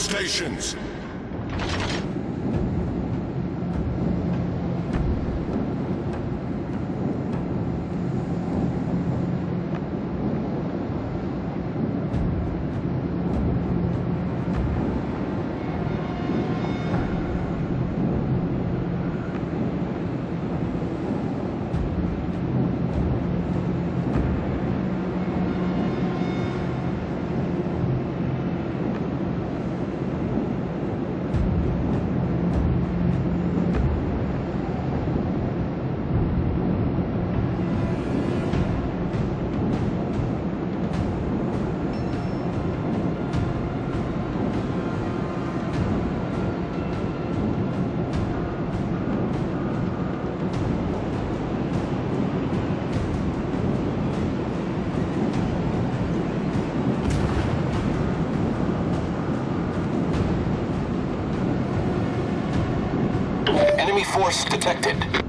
Stations. Force detected.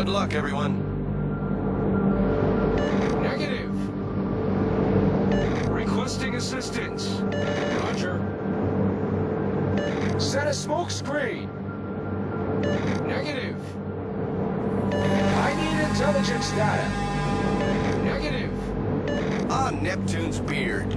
Good luck, everyone. Negative. Requesting assistance. Roger. Set a smoke screen. Negative. I need intelligence data. Negative. On Neptune's beard.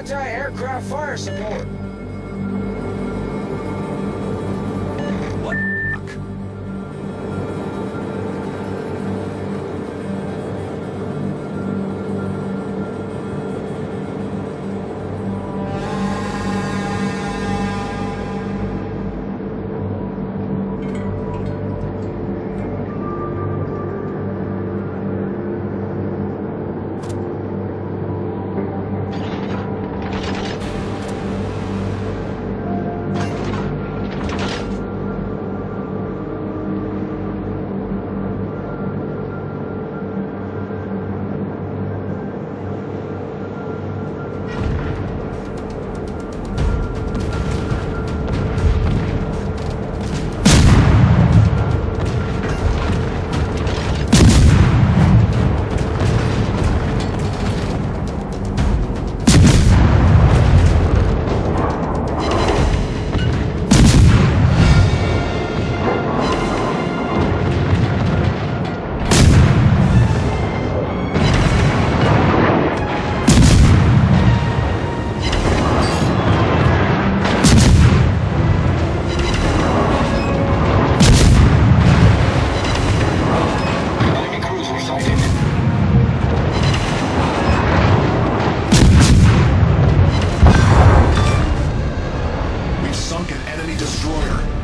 Anti-aircraft fire support. enemy destroyer.